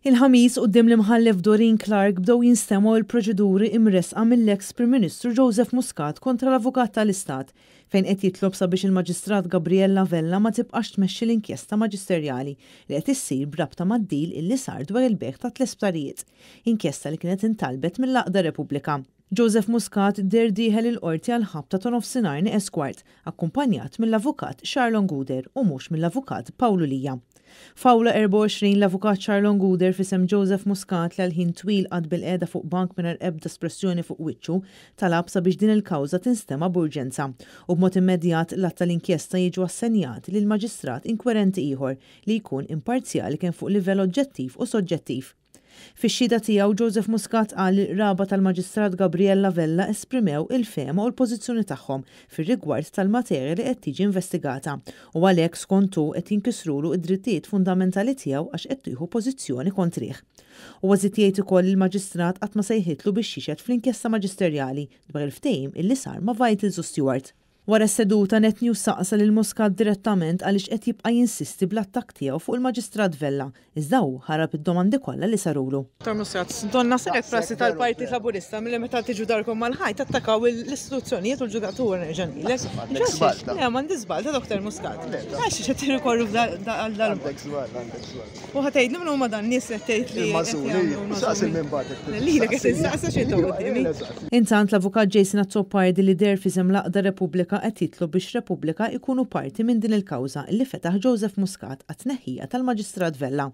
Il-Ħamis quddiem l-Imħallef Doreen Clarke bdew jinstemgħu il-proċeduri imressqa mill-eks Prim Ministru Joseph Muscat kontra l-Avukat tal-Istat, fejn qed jitlob sabiex il-Maġistrat Gabriella Vella ma tibqax tmexxi l-inkjesta maġisterjali li qed issir b'rabta mad-deal illi sar dwar il-bejgħ tat-tliet sptarijiet, inkjesta li kienet intalbet mill-Għaqda Repubblika. Joseph Muscat deher dieħel il-Qorti għall-ħabta ta' nofsinhar neqes kwart, akkumpanjat mill-Avukat Charlon Guder u mhux mill-Avukat Paul Ulia. F'Awla 24, l-Avukat Charlon Guder f'isem Joseph Muscat li għal ħin twil qagħad bilqiegħda fuq bank mingħajr ebda espressjoni fuq wiċċu, talab sabiex din il-kawża tinstema' b'urġenza u b'mod immedjat l-att tal-inkjesta jiġu assenjati lil maġistrat inkwerenti ieħor li jkun imparzjali kemm fuq livell oġġettiv u soġġettiv. Fix-xhieda tiegħu, Joseph Muscat qal li l-qraba tal-Maġistrat Gabriella Vella esprimew il-fehma u l-pożizzjoni tagħhom fir-rigward tal-materja li qed tiġi investigata u għalhekk, skont hu, qed jinkisrulu d-drittijiet fundamentali tiegħu għax qed tieħu pożizzjoni kontrih. Huwa żied jgħid ukoll li l-Maġistrat qatt ma sejħitlu biex jixhed fl-inkjesta Maġisterjali dwar il-ftehim illi sar ma' Vitals u Stewart. Wara s-seduta, Netnews saqsa lil Muscat direttament għaliex qed jibqa' jinsisti bl-attakk tiegħu fuq il-Maġistrat Vella, iżda hu ħarab id-domandi kollha li sarulu. Dottor Muscat, donnha semgħet frasi tal-Partit Laburista milli meta tiġu darkom mal-ħajt tattakaw l-istituzzjonijiet u l-ġudikatura nerġa' ngħidlek. Għaliex? Le, m'għandi żball, ta' Dottor Muscat. Għaliex qed tirrikorru għal dan? Għandek żball, għandek żball. U ħatejt li minnu madan nis li ħtejt li. Mażuli, saqsi minn batek. Li li kħet saqsa xie tawdini. Intant l-avukat Jason Azzopardi li deher f'isem l-Għaqda Repubblika qed jitlob biex Repubblika jkunu parti minn din il-kawża li fetaħ Joseph Muscat għat-tneħħija tal-Maġistrat Vella.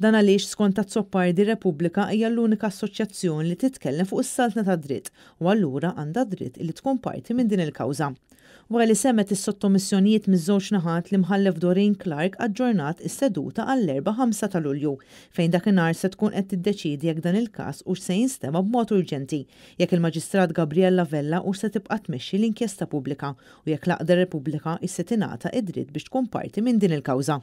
Dan għaliex skont Azzopardi Repubblika hija l-unika assoċjazzjoni li titkellem fuq is-saltna tad-dritt u allura għandha dritt li tkun parti minn din il-kawża. Wara li semgħet is-sottomissjonijiet miż-żewġ naħat, l-Imħallef Doreen Clarke aġġornat is-seduta għall-Erbgħa 5 ta' Lulju, fejn dakinhar se tkun qed tiddeċiedi jekk dan il-każ hux se jinstema' b'mod urġenti, jekk il-Maġistrat Gabriella Vella hux se tibqa' tmexxi l-inkjesta pubblika u jekk l-Għaqda Repubblika hix se tingħata d-dritt biex tkun parti minn din il-kawża.